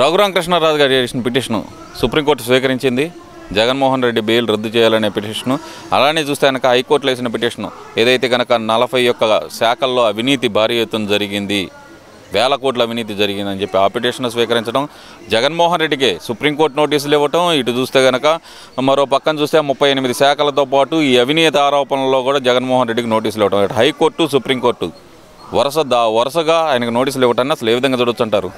రఘురామకృష్ణరాజు గారు చేసిన petition supreme court స్వీకరించింది. జగన్మోహన్ రెడ్డి బెయిల్ రద్దు చేయాలనే పిటిషను అలానే చూస్తే కనుక హైకోర్టులో వేసిన పిటిషను ఏదైతే కనుక నలభై ఒక్క శాఖల్లో అవినీతి భారీ ఎత్తున జరిగింది వేల కోట్ల అవినీతి జరిగిందని చెప్పి ఆ పిటిషన్ స్వీకరించడం జగన్మోహన్ రెడ్డికి సుప్రీంకోర్టు నోటీసులు ఇవ్వటం ఇటు చూస్తే కనుక మరో పక్కన చూస్తే ముప్పై ఎనిమిది శాఖలతో పాటు ఈ అవినీతి ఆరోపణల్లో కూడా జగన్మోహన్ రెడ్డికి నోటీసులు ఇవ్వటం. ఇటు హైకోర్టు సుప్రీంకోర్టు వరుస దా వరుసగా ఆయనకు నోటీసులు ఇవ్వటాన్ని అసలు ఏ విధంగా చూడొచ్చు అంటారు?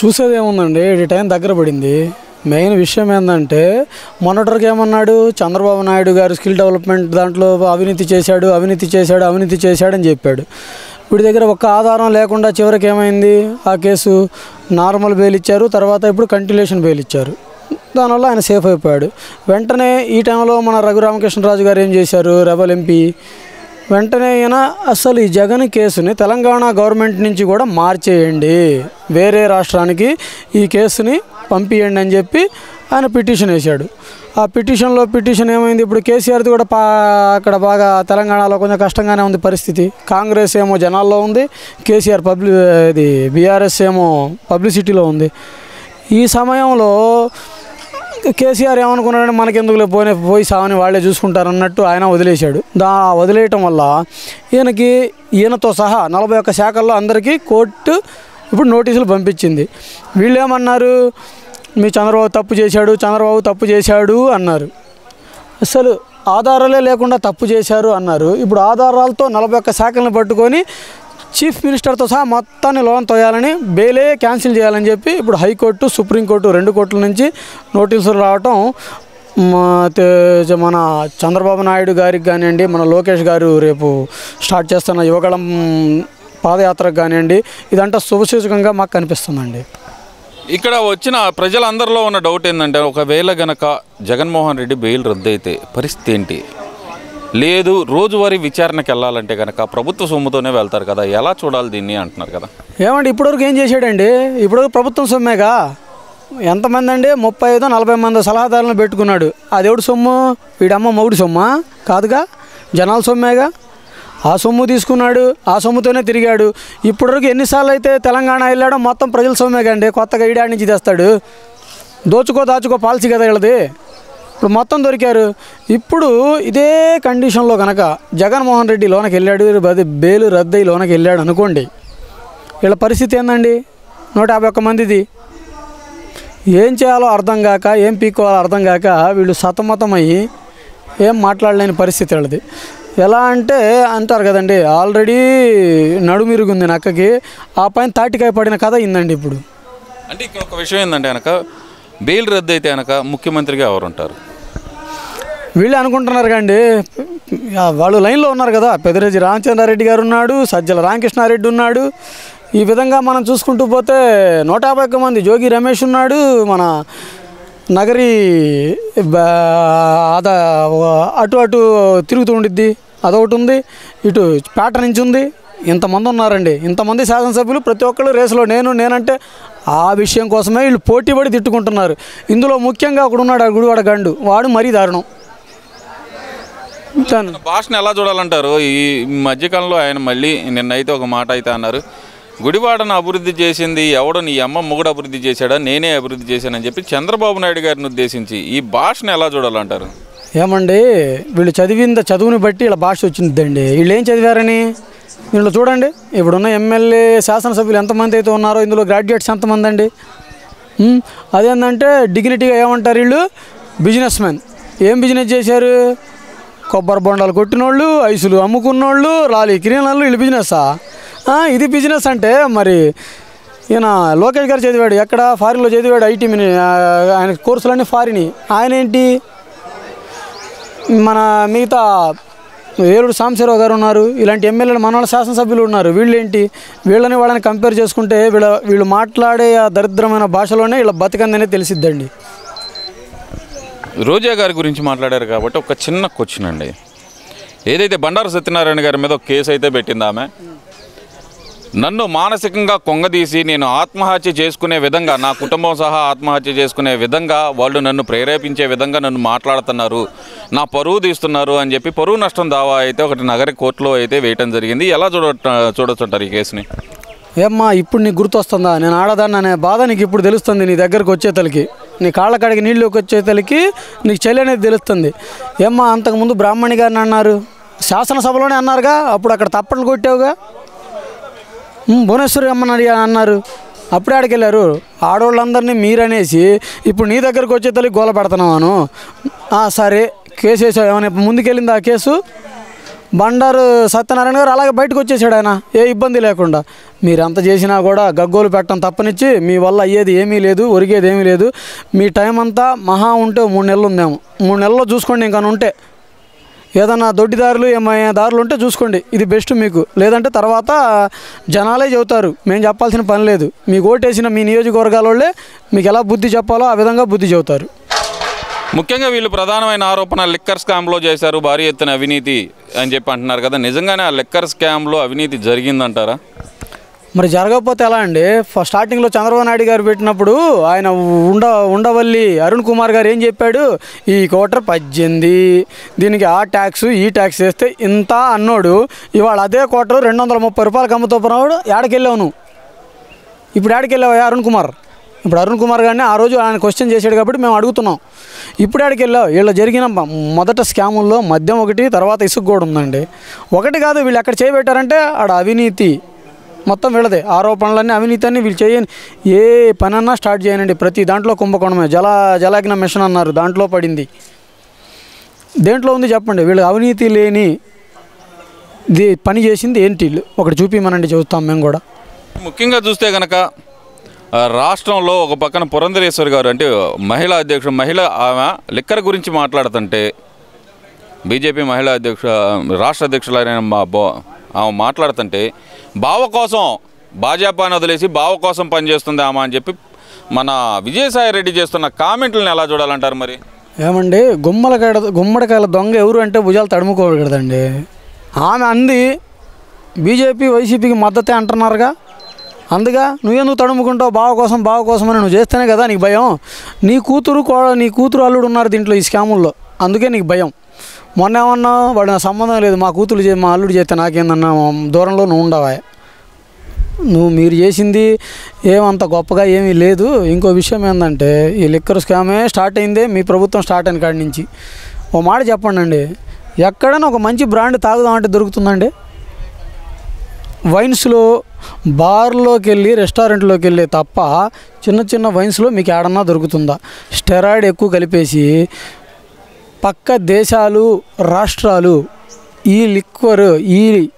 చూసేది ఏముందండి ఈ టైం దగ్గర పడింది. మెయిన్ విషయం ఏంటంటే మొన్నటికి ఏమన్నాడు చంద్రబాబు నాయుడు గారు స్కిల్ డెవలప్మెంట్ దాంట్లో అవినీతి చేశాడు అవినీతి చేశాడు అవినీతి చేశాడని చెప్పాడు. వీడి దగ్గర ఒక్క ఆధారం లేకుండా చివరికి ఏమైంది ఆ కేసు నార్మల్ బెయిల్ ఇచ్చారు తర్వాత ఇప్పుడు కంటిన్యూషన్ బెయిల్ ఇచ్చారు. దానివల్ల ఆయన సేఫ్ అయిపోయాడు. వెంటనే ఈ టైంలో మన రఘురామకృష్ణరాజు గారు ఏం చేశారు? రెబల్ ఎంపీ వెంటనే అయినా అసలు ఈ జగన్ కేసుని తెలంగాణ గవర్నమెంట్ నుంచి కూడా మార్చేయండి. వేరే రాష్ట్రానికి ఈ కేసుని పంపియండి అని చెప్పి ఆయన పిటిషన్ వేశాడు. ఆ పిటిషన్లో పిటిషన్ ఏమైంది? ఇప్పుడు కేసీఆర్ది కూడా పా అక్కడ బాగా తెలంగాణలో కొంచెం కష్టంగానే ఉంది పరిస్థితి. కాంగ్రెస్ ఏమో జనాల్లో ఉంది కేసీఆర్ పబ్లి ఇది బీఆర్ఎస్ ఏమో పబ్లిసిటీలో ఉంది. ఈ సమయంలో కేసీఆర్ ఏమనుకున్నాడంటే మనకెందుకులే పోనే పోయి సావని వాళ్ళే చూసుకుంటారు అన్నట్టు ఆయన వదిలేశాడు. దా వదిలేయటం వల్ల ఈయనకి ఈయనతో సహా నలభై ఒక్క శాఖల్లో అందరికీ కోర్టు ఇప్పుడు నోటీసులు పంపించింది. వీళ్ళు ఏమన్నారు మీ చంద్రబాబు తప్పు చేశాడు చంద్రబాబు తప్పు చేశాడు అన్నారు. అసలు ఆధారాలే లేకుండా తప్పు చేశారు అన్నారు. ఇప్పుడు ఆధారాలతో నలభై ఒక్క శాఖలను పట్టుకొని చీఫ్ మినిస్టర్తో సహా మొత్తాన్ని లోన్ తోయాలని బెయిలే క్యాన్సిల్ చేయాలని చెప్పి ఇప్పుడు హైకోర్టు సుప్రీంకోర్టు రెండు కోర్టుల నుంచి నోటీసులు రావటం మన చంద్రబాబు నాయుడు గారికి కానివ్వండి మన లోకేష్ గారు రేపు స్టార్ట్ చేస్తున్న యువగళం పాదయాత్రకు కానివ్వండి ఇదంతా శుభసూచకంగా మాకు కనిపిస్తుందండి. ఇక్కడ వచ్చిన ప్రజలందరిలో ఉన్న డౌట్ ఏంటంటే ఒకవేళ గనక జగన్మోహన్ రెడ్డి బెయిల్ రద్దు అయితే పరిస్థితి ఏంటి? లేదు రోజువారీ విచారణకి వెళ్ళాలంటే కనుక ప్రభుత్వ సొమ్ముతోనే వెళ్తారు కదా ఎలా చూడాలి దీన్ని అంటున్నారు కదా? ఏమండి ఇప్పటివరకు ఏం చేశాడండి? ఇప్పటివరకు ప్రభుత్వం సొమ్మేగా? ఎంతమంది అండి? ముప్పై ఐదు నలభై మంది సలహాదారులను పెట్టుకున్నాడు. అది ఎవడు సొమ్ము? వీడమ్మ మౌడి సొమ్మా? కాదుగా? జనాల సొమ్మేగా? ఆ సొమ్ము తీసుకున్నాడు ఆ సొమ్ముతోనే తిరిగాడు. ఇప్పటివరకు ఎన్నిసార్లు అయితే తెలంగాణ వెళ్ళాడో మొత్తం ప్రజల సొమ్మేగా అండి? కొత్తగా ఈడాడి నుంచి తెస్తాడు. దోచుకో దాచుకో పాలసీ కదా వీళ్ళది. ఇప్పుడు మొత్తం దొరికారు. ఇప్పుడు ఇదే కండిషన్లో కనుక జగన్మోహన్ రెడ్డి లోనకి వెళ్ళాడు అది బెయిల్ రద్దయి లోనకి వెళ్ళాడు అనుకోండి వీళ్ళ పరిస్థితి ఏందండి? నూట యాభై ఒక్క మందిది. ఏం చేయాలో అర్థం కాక ఏం పీక్కోవాలో అర్థం కాక వీళ్ళు సతమతమయ్యి ఏం మాట్లాడలేని పరిస్థితి వాళ్ళది. ఎలా అంటే అంటారు కదండి ఆల్రెడీ నడుమిరుగుంది నక్కకి ఆ పైన తాటికాయ పడిన కథ ఇందండి ఇప్పుడు. అంటే ఇక్కడ ఒక విషయం ఏంటంటే కనుక బెయిల్ రద్దు అయితే కనుక ముఖ్యమంత్రిగా ఎవరుంటారు? వీళ్ళు అనుకుంటున్నారు కండి. వాళ్ళు లైన్లో ఉన్నారు కదా. పెదిరెడ్డి రామచంద్రారెడ్డి గారు ఉన్నాడు సజ్జల రామకృష్ణారెడ్డి ఉన్నాడు. ఈ విధంగా మనం చూసుకుంటూ పోతే నూట యాభై ఒక్క మంది జోగి రమేష్ ఉన్నాడు మన నగరి అద అటు అటు తిరుగుతూ ఉండిద్ది. అదొకటి ఉంది. ఇటు పేట నుంచి ఉంది. ఇంతమంది ఉన్నారండి. ఇంతమంది శాసనసభ్యులు ప్రతి ఒక్కళ్ళు రేసులో నేను నేనంటే ఆ విషయం కోసమే వీళ్ళు పోటీ పడి తిట్టుకుంటున్నారు. ఇందులో ముఖ్యంగా ఒకడున్నాడు ఆ గుడివాడ గండు. వాడు మరీ దారుణం. భాషను ఎలా చూడాలంటారు? ఈ మధ్యకాలంలో ఆయన మళ్ళీ నిన్నైతే ఒక మాట అయితే అన్నారు. గుడివాడను అభివృద్ధి చేసింది ఎవడు? నీ అమ్మ మొగుడు అభివృద్ధి చేశాడా? నేనే అభివృద్ధి చేశానని చెప్పి చంద్రబాబు నాయుడు గారిని ఉద్దేశించి ఈ భాషను ఎలా చూడాలంటారు? ఏమండి వీళ్ళు చదివింద చదువుని బట్టి ఇలా భాష వచ్చిందండి. వీళ్ళు ఏం చదివారని? వీళ్ళు చూడండి. ఇప్పుడున్న ఎమ్మెల్యే శాసనసభ్యులు ఎంతమంది అయితే ఉన్నారో ఇందులో గ్రాడ్యుయేట్స్ ఎంతమంది అండి అదేంటంటే డిగ్నిటీగా ఏమంటారు వీళ్ళు? బిజినెస్ మ్యాన్ ఏం బిజినెస్ చేశారు? కొబ్బరి బొండాలు కొట్టినోళ్ళు ఐసులు అమ్ముకున్నోళ్ళు రాలి కిరీనాలు వీళ్ళు బిజినెస్సా ఇది బిజినెస్ అంటే మరి ఈయన లోకేష్ గారు చదివాడు ఎక్కడ? ఫారిన్లో చదివాడు ఐటీ మిని ఆయన కోర్సులన్నీ ఫారిన్ ఆయన ఏంటి? మన మిగతా ఏలుడు సాంబశివరావు గారు ఉన్నారు ఇలాంటి ఎమ్మెల్యేలు మన వాళ్ళ శాసనసభ్యులు ఉన్నారు వీళ్ళేంటి వీళ్ళని వాళ్ళని కంపేర్ చేసుకుంటే వీళ్ళ వీళ్ళు మాట్లాడే ఆ దరిద్రమైన భాషలోనే వీళ్ళ బతికందనే తెలిసిద్దండి. రోజా గారి గురించి మాట్లాడారు కాబట్టి ఒక చిన్న క్వశ్చన్ అండి. ఏదైతే బండారు సత్యనారాయణ గారి మీద ఒక కేసు అయితే పెట్టింది ఆమె నన్ను మానసికంగా కొంగదీసి నేను ఆత్మహత్య చేసుకునే విధంగా నా కుటుంబం సహా ఆత్మహత్య చేసుకునే విధంగా వాళ్ళు నన్ను ప్రేరేపించే విధంగా నన్ను మాట్లాడుతున్నారు నా పరువు తీస్తున్నారు అని చెప్పి పరువు నష్టం దావా అయితే ఒకటి నగర కోర్టులో అయితే వేయటం జరిగింది. ఎలా చూడ చూడొచ్చు అంటారు ఈ కేసుని? ఏమ్మా ఇప్పుడు నీకు గుర్తొస్తుందా? నేను ఆడదాన్ని అనే బాధ నీకు ఇప్పుడు తెలుస్తుంది నీ దగ్గరకు వచ్చే తలకి నీ కాళ్ళ కాడికి నీళ్ళకి వచ్చేతలకి నీకు చెల్లి అనేది తెలుస్తుంది. ఏమ్మా అంతకుముందు బ్రాహ్మణి గారిని అన్నారు. శాసనసభలోనే అన్నారుగా అప్పుడు అక్కడ తప్పట్లు కొట్టావుగా? భువనేశ్వరి అమ్మని అన్నారు. అప్పుడే ఆడికి వెళ్ళారు. ఆడవాళ్ళందరినీ మీరనేసి ఇప్పుడు నీ దగ్గరకు వచ్చే తల్లి గోల పెడుతున్నాను సరే కేసు వేసావు ఏమైనా ముందుకెళ్ళింది ఆ కేసు? బండారు సత్యనారాయణ గారు అలాగే బయటకు వచ్చేసాడు ఆయన. ఏ ఇబ్బంది లేకుండా. మీరు ఎంత చేసినా కూడా గగ్గోలు పెట్టడం తప్పనిచ్చి మీ వల్ల అయ్యేది ఏమీ లేదు ఒరిగేది ఏమీ లేదు. మీ టైం అంతా మహా ఉంటే మూడు నెలలు ఉందేమో. మూడు నెలల్లో చూసుకోండి ఇంకా ఉంటే. ఏదన్నా దొడ్డిదారులు ఏమైనా దారులు ఉంటే చూసుకోండి. ఇది బెస్ట్ మీకు. లేదంటే తర్వాత జనాలే చెబుతారు మేము చెప్పాల్సిన పని లేదు. మీకు ఓటేసిన మీ నియోజకవర్గాల వాళ్ళే మీకు ఎలా బుద్ధి చెప్పాలో ఆ విధంగా బుద్ధి చెబుతారు. ముఖ్యంగా వీళ్ళు ప్రధానమైన ఆరోపణ లిక్కర్ స్కామ్లో చేశారు భారీ ఎత్తున అవినీతి అని చెప్పి అంటున్నారు కదా. నిజంగానే ఆ లిక్కర్ స్కామ్లో అవినీతి జరిగిందంటారా? మరి జరగకపోతే ఎలా అండి? ఫస్ట్ స్టార్టింగ్లో చంద్రబాబు నాయుడు గారు పెట్టినప్పుడు ఆయన ఉండ ఉండవల్లి అరుణ్ కుమార్ గారు ఏం చెప్పాడు? ఈ కోటర్ పద్దెనిమిది దీనికి ఆ ట్యాక్స్ ఈ ట్యాక్స్ వేస్తే ఇంత అన్నోడు. ఇవాళ అదే కోటర్ రెండు వందల ముప్పై రూపాయలకు అమ్ముతూ పోయినాడు ఏడకెళ్ళావు నువ్వు. ఇప్పుడు ఏడకెళ్ళావా అరుణ్ కుమార్? ఇప్పుడు అరుణ్ కుమార్ గారిని ఆ రోజు ఆయన క్వశ్చన్ చేశాడు కాబట్టి మేము అడుగుతున్నాం. ఇప్పుడు ఆడికి వెళ్ళావు. వీళ్ళు జరిగిన మొదట స్కాముల్లో మద్యం ఒకటి తర్వాత ఇసుక కూడా ఉందండి. ఒకటి కాదు వీళ్ళు ఎక్కడ చేయబెట్టారంటే ఆడ అవినీతి. మొత్తం వీళ్ళదే. ఆరోపణలన్నీ అవినీతి అన్ని వీళ్ళు చేయని ఏ పనన్నా స్టార్ట్ చేయనండి. ప్రతి దాంట్లో కుంభకోణమే. జల జలాగ్న మిషన్ అన్నారు. దాంట్లో పడింది. దేంట్లో ఉంది చెప్పండి? వీళ్ళు అవినీతి లేని పని చేసింది ఏంటి? వీళ్ళు ఒకటి చూపిమనండి చూస్తాం మేము కూడా. ముఖ్యంగా చూస్తే కనుక రాష్ట్రంలో ఒక పక్కన పురంధరేశ్వరి గారు అంటే మహిళా అధ్యక్షుడు మహిళ ఆమె లిక్కర్ గురించి మాట్లాడుతుంటే బీజేపీ మహిళా అధ్యక్ష రాష్ట్ర అధ్యక్షులైన మా బో ఆమె మాట్లాడుతుంటే బావ కోసం భాజపాని వదిలేసి బావ కోసం పనిచేస్తుంది ఆమె అని చెప్పి మన విజయసాయి రెడ్డి చేస్తున్న కామెంట్లను ఎలా చూడాలంటారు మరి? ఏమండి గుమ్మలకాయ గుమ్మడికాయల దొంగ ఎవరు అంటే భుజాలు తడుముకోకూడదండి. ఆమె అంది బీజేపీ వైసీపీకి మద్దతే అంటున్నారుగా. అందుగా నువ్వెందుకు తడుముకుంటావు? బావ కోసం బావ కోసం అని నువ్వు చేస్తేనే కదా నీకు భయం. నీ కూతురు కో నీ కూతురు అల్లుడు ఉన్నారు దీంట్లో ఈ స్కాముల్లో. అందుకే నీకు భయం. మొన్న ఏమన్నా వాడు సంబంధం లేదు మా కూతురు చే మా అల్లుడు చేస్తే నాకేందన్నా దూరంలో నువ్వు ఉండవా? నువ్వు మీరు చేసింది ఏమంత గొప్పగా ఏమీ లేదు. ఇంకో విషయం ఏంటంటే ఈ లిక్కర్ స్కామే స్టార్ట్ అయిందే మీ ప్రభుత్వం స్టార్ట్ అయిన కాడి నుంచి. ఓ మాట చెప్పండి అండి ఎక్కడైనా ఒక మంచి బ్రాండ్ తాగుదామంటే దొరుకుతుందండి? వైన్స్లో బార్లోకి వెళ్ళి రెస్టారెంట్లోకి వెళ్ళి తప్ప చిన్న చిన్న వైన్స్లో మీకు ఏడన్నా దొరుకుతుందా? స్టెరాయిడ్ ఎక్కువ కలిపేసి పక్క దేశాలు రాష్ట్రాలు ఈ లిక్వర్ ఈ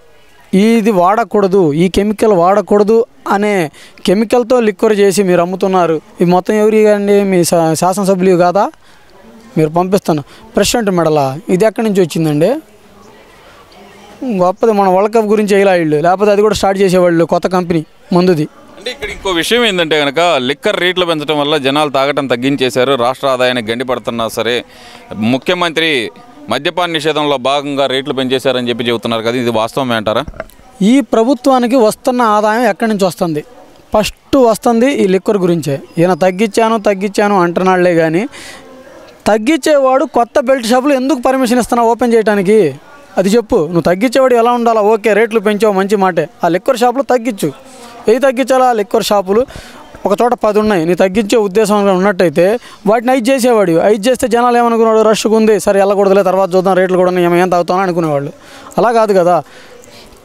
ఇది వాడకూడదు ఈ కెమికల్ వాడకూడదు అనే కెమికల్తో లిక్వర్ చేసి మీరు అమ్ముతున్నారు. ఇది మొత్తం ఎవరి అండి మీ శా- శాసనసభ్యులు కాదా? మీరు పంపిస్తాను. ప్రెసిడెంట్ మెడలా ఇది ఎక్కడి నుంచి వచ్చిందండి? గొప్పది. మన వరల్డ్ కప్ గురించి వేయలే వీళ్ళు. లేకపోతే అది కూడా స్టార్ట్ చేసేవాళ్ళు కొత్త కంపెనీ మందుది. అంటే ఇక్కడ ఇంకో విషయం ఏంటంటే కనుక లిక్కర్ రేట్లు పెంచడం వల్ల జనాలు తాగటం తగ్గించేశారు. రాష్ట్ర ఆదాయానికి గండిపడుతున్నా సరే ముఖ్యమంత్రి మద్యపాన నిషేధంలో భాగంగా రేట్లు పెంచేశారని చెప్పి చెబుతున్నారు కదా. ఇది వాస్తవమే అంటారా? ఈ ప్రభుత్వానికి వస్తున్న ఆదాయం ఎక్కడి నుంచి వస్తుంది? ఫస్ట్ వస్తుంది ఈ లిక్కర్ గురించే. ఈయన తగ్గించాను తగ్గించాను అంటున్నాళ్ళే కానీ తగ్గించేవాడు కొత్త బెల్ట్ షాపులు ఎందుకు పర్మిషన్ ఇస్తున్నావు ఓపెన్ చేయడానికి అది చెప్పు. నువ్వు తగ్గించేవాడు ఎలా ఉండాలా? ఓకే రేట్లు పెంచావు మంచి మాటే. ఆ లిక్కర్ షాపులు తగ్గించు. ఏది తగ్గించాలా? ఆ లిక్కర్ షాపులు. ఒక చోట పది ఉన్నాయి. నీ తగ్గించే ఉద్దేశం ఉన్నట్టయితే వాటిని ఐదు చేసేవాడు. ఐదు చేస్తే జనాలు ఏమనుకున్నాడు రష్గా ఉంది. సరే వెళ్ళకూడదులే తర్వాత చూద్దాం రేట్లు కూడా ఉన్నాయి, ఏం ఏం తాగుతామని అనుకునేవాళ్ళు. అలా కాదు కదా.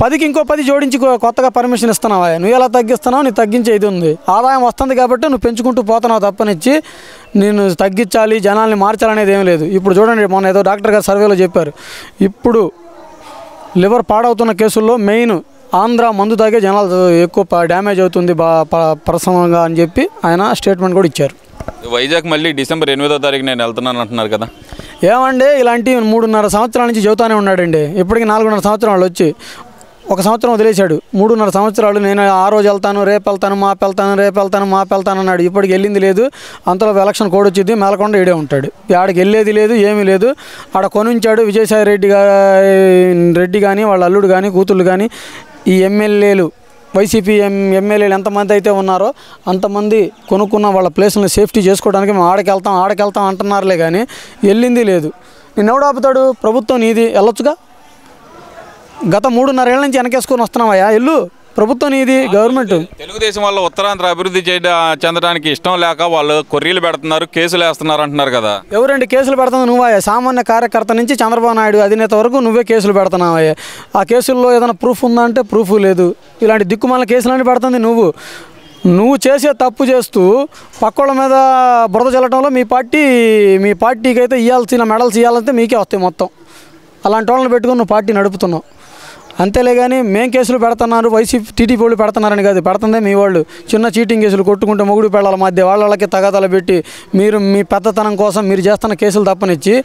పదికి ఇంకో పది జోడించి కొత్తగా పర్మిషన్ ఇస్తున్నావా నువ్వు ఎలా తగ్గిస్తున్నావు నీ తగ్గించే ఇది ఉంది. ఆదాయం వస్తుంది కాబట్టి నువ్వు పెంచుకుంటూ పోతున్నావు తప్పనిచ్చి. నేను తగ్గించాలి జనాల్ని మార్చాలనేది ఏం లేదు. ఇప్పుడు చూడండి మొన్న ఏదో డాక్టర్ గారు సర్వేలో చెప్పారు. ఇప్పుడు లివర్ పాడవుతున్న కేసుల్లో మెయిన్ ఆంధ్ర మందు తాగే జనాలు ఎక్కువ డ్యామేజ్ అవుతుంది బా ప- ప్రసవంగా అని చెప్పి ఆయన స్టేట్మెంట్ కూడా ఇచ్చారు. వైజాగ్ మళ్ళీ డిసెంబర్ ఎనిమిదో తారీఖు నేను వెళ్తున్నాను అంటున్నారు కదా. ఏమండి ఇలాంటి మూడున్నర సంవత్సరాల నుంచి చెబుతానే ఉన్నాడండి. ఇప్పటికి నాలుగున్నర సంవత్సరాలు వచ్చి. ఒక సంవత్సరం వదిలేశాడు. మూడున్నర సంవత్సరాలు నేను ఆ రోజు వెళ్తాను రేపు వెళ్తాను మాపు వెళ్తాను రేపు వెళ్తాను మాపు వెళ్తాను అన్నాడు. ఇప్పటికి వెళ్ళింది లేదు. అంతలో ఎలక్షన్ కోడ్ వచ్చింది మేలకొండ ఈడే ఉంటాడు. ఆడికి వెళ్ళేది లేదు ఏమీ లేదు. ఆడ కొనుంచాడు విజయసాయి రెడ్డి రెడ్డి కానీ వాళ్ళ అల్లుడు కానీ కూతుళ్ళు కానీ ఈ ఎమ్మెల్యేలు వైసీపీ ఎం ఎమ్మెల్యేలు ఎంతమంది అయితే ఉన్నారో అంతమంది కొనుక్కున్న వాళ్ళ ప్లేస్లను సేఫ్టీ చేసుకోవడానికి మేము ఆడకెళ్తాం ఆడకెళ్తాం అంటున్నారులే కానీ వెళ్ళింది లేదు. నేను ఆపుతాడు? ప్రభుత్వం నీది. వెళ్ళొచ్చుగా? గత మూడున్నర ఏళ్ళ నుంచి వెనకేసుకొని వస్తున్నావయ్యా. ఇల్లు ప్రభుత్వం నీది గవర్నమెంట్. తెలుగుదేశం వల్ల ఉత్తరాంధ్ర అభివృద్ధి చేయడ చెందడానికి ఇష్టం లేక వాళ్ళు కొర్రీలు పెడుతున్నారు కేసులు వేస్తున్నారు అంటున్నారు కదా. ఎవరండి కేసులు పెడుతుంది నువ్వే? సామాన్య కార్యకర్త నుంచి చంద్రబాబు నాయుడు అధినేత వరకు నువ్వే కేసులు పెడుతున్నావే? ఆ కేసుల్లో ఏదైనా ప్రూఫ్ ఉందా అంటే ప్రూఫ్ లేదు. ఇలాంటి దిక్కుమాల కేసులన్నీ పెడుతుంది నువ్వు. నువ్వు చేసే తప్పు చేస్తూ పక్కోళ్ళ మీద బురద చల్లటంలో మీ పార్టీ మీ పార్టీకి అయితే ఇవ్వాల్సిన మెడల్స్ ఇవ్వాలంటే మీకే వస్తాయి మొత్తం. అలాంటి వాళ్ళని పెట్టుకుని నువ్వు పార్టీ నడుపుతున్నావు. అంతేలే కానీ మేం కేసులు పెడుతున్నారు వైసీపీ టీడీపీ వాళ్ళు పెడుతున్నారని కాదు. పెడుతుందే మీ వాళ్ళు. చిన్న చీటింగ్ కేసులు కొట్టుకుంటే మొగుడు పెళ్ళాల మధ్య వాళ్ళకి తగాదాలు పెట్టి మీరు మీ పెద్దతనం కోసం మీరు చేస్తున్న కేసులు తప్పనిచ్చి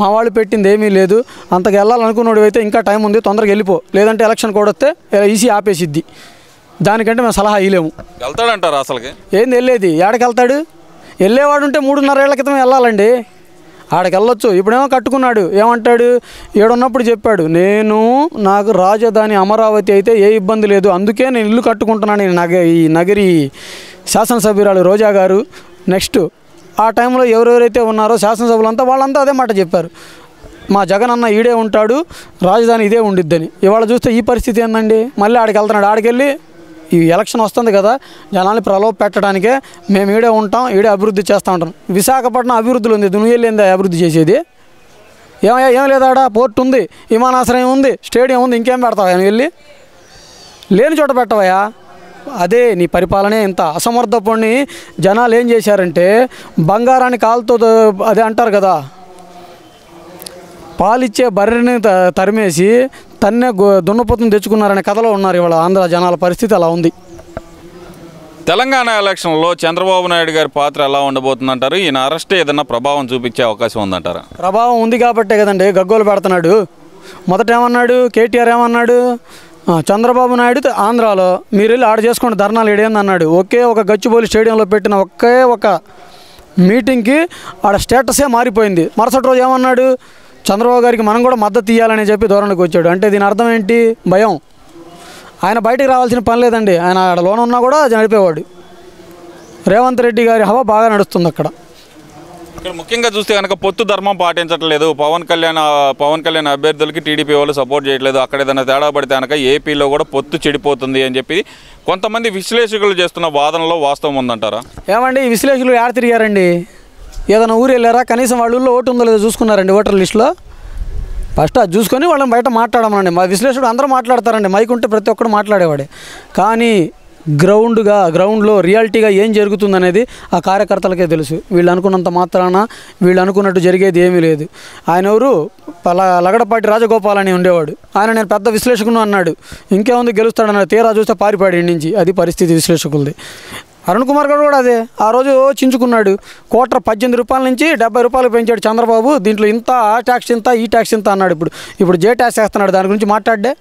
మా వాళ్ళు పెట్టింది ఏమీ లేదు. అంతకు వెళ్ళాలనుకున్నాడు అయితే ఇంకా టైం ఉంది తొందరగా వెళ్ళిపో. లేదంటే ఎలక్షన్ కూడా వస్తే ఈసీ ఆపేసిద్ది. దానికంటే మేము సలహా ఇవ్వలేము వెళ్తాడంటారు అసలుకి? ఏంది వెళ్ళేది? ఏడకి వెళ్తాడు వెళ్ళేవాడు ఉంటే మూడున్నర ఏళ్ళ క్రితం వెళ్ళాలండి. ఆడకెళ్ళొచ్చు. ఇప్పుడేమో కట్టుకున్నాడు. ఏమంటాడు? ఏడున్నప్పుడు చెప్పాడు నేను నాకు రాజధాని అమరావతి అయితే ఏ ఇబ్బంది లేదు. అందుకే నేను ఇల్లు కట్టుకుంటున్నాను. నగ ఈ నగరి శాసనసభ్యురాలు రోజా గారు నెక్స్ట్ ఆ టైంలో ఎవరెవరైతే ఉన్నారో శాసనసభ్యులంతా వాళ్ళంతా అదే మాట చెప్పారు. మా జగన్ అన్న ఈడే ఉంటాడు రాజధాని ఇదే ఉండిద్దని. ఇవాళ చూస్తే ఈ పరిస్థితి ఏందండి? మళ్ళీ ఆడికి వెళ్తున్నాడు ఆడికి వెళ్ళి ఈ ఎలక్షన్ వస్తుంది కదా జనాన్ని ప్రలోభ పెట్టడానికే మేము ఈడే ఉంటాం ఈడే అభివృద్ధి చేస్తూ ఉంటాం. విశాఖపట్నం అభివృద్ధిలో ఉంది నువ్వు అభివృద్ధి చేసేది. ఏమయ్యా ఏం లేదాడా పోర్ట్ ఉంది విమానాశ్రయం ఉంది స్టేడియం ఉంది ఇంకేం పెడతావా? వెళ్ళి? లేని చోట పెట్టవయ్యా. అదే నీ పరిపాలనే ఇంత అసమర్థపడిని జనాలు ఏం చేశారంటే బంగారాన్ని కాలుతో అదే అంటారు కదా పాలిచ్చే బర్రెని త- తరిమేసి తన్నే దున్నపోతుని తెచ్చుకున్నారనే కథలో ఉన్నారు ఇవాళ ఆంధ్ర జనాల పరిస్థితి అలా ఉంది. తెలంగాణ ఎలక్షన్లో చంద్రబాబు నాయుడు గారి పాత్ర ఎలా ఉండబోతుందంటారు? ఈయన అరెస్ట్ ఏదన్నా ప్రభావం చూపించే అవకాశం ఉందంటారా? ప్రభావం ఉంది కాబట్టే కదండి గగ్గోలు పెడుతున్నాడు. మొదట ఏమన్నాడు? కేటీఆర్ ఏమన్నాడు? చంద్రబాబు నాయుడు ఆంధ్రాలో మీరు వెళ్ళి ఆడ చేసుకోండి ధర్నాలు ఏడేంది అన్నాడు ఒకే ఒక గచ్చిబౌలి స్టేడియంలో పెట్టిన ఒకే ఒక మీటింగ్కి ఆడ స్టేటసే మారిపోయింది. మరుసటి రోజు ఏమన్నాడు? చంద్రబాబు గారికి మనం కూడా మద్దతు ఇవ్వాలని చెప్పి ధోరణికి వచ్చాడు. అంటే దీని అర్థం ఏంటి? భయం. ఆయన బయటికి రావాల్సిన పని లేదండి. ఆయన ఆడ లోన ఉన్నా కూడా నడిపేవాడు. రేవంత్ రెడ్డి గారి హవా బాగా నడుస్తుంది అక్కడ. ఇక్కడ ముఖ్యంగా చూస్తే కనుక పొత్తు ధర్మం పాటించట్లేదు. పవన్ కళ్యాణ్ పవన్ కళ్యాణ్ అభ్యర్థులకి టీడీపీ వాళ్ళు సపోర్ట్ చేయట్లేదు. అక్కడ ఏదైనా తేడా పడితే కనుక ఏపీలో కూడా పొత్తు చెడిపోతుంది అని చెప్పి కొంతమంది విశ్లేషకులు చేస్తున్న వాదనలో వాస్తవం ఉందంటారా? ఏమండి? ఈ విశ్లేషకులు యాడ తిరిగారండి? ఏదైనా ఊరు వెళ్ళారా? కనీసం వాళ్ళ ఊళ్ళో ఓటు ఉందో లేదో చూసుకున్నారండి ఓటర్ లిస్టులో. ఫస్ట్ అది చూసుకొని వాళ్ళని బయట మాట్లాడమనండి. మా విశ్లేషకుడు అందరూ మాట్లాడతారండి. మైక్ ఉంటే ప్రతి ఒక్కడు మాట్లాడేవాడే. కానీ గ్రౌండ్గా గ్రౌండ్లో రియాలిటీగా ఏం జరుగుతుందనేది ఆ కార్యకర్తలకే తెలుసు. వీళ్ళు అనుకున్నంత మాత్రాన వీళ్ళు అనుకున్నట్టు జరిగేది ఏమీ లేదు. ఆయన ఎవరు? పలా లగడపాటి రాజగోపాల్ అని ఉండేవాడు. ఆయన నేను పెద్ద విశ్లేషకును అన్నాడు. ఇంకేముంది గెలుస్తాడన్నాడు తీరా చూస్తే పారిపాడి నుంచి అది పరిస్థితి విశ్లేషకులది. అరుణ్ కుమార్ గారు కూడా అదే. ఆ రోజు చించుకున్నాడు. కోట్ర పద్దెనిమిది రూపాయల నుంచి డెబ్బై రూపాయలు పెంచాడు చంద్రబాబు. దీంట్లో ఇంత ఆ ట్యాక్స్ ఇంత ఈ ట్యాక్స్ ఇంత అన్నాడు ఇప్పుడు. ఇప్పుడు జే ట్యాక్స్ వేస్తున్నాడు. దాని గురించి మాట్లాడే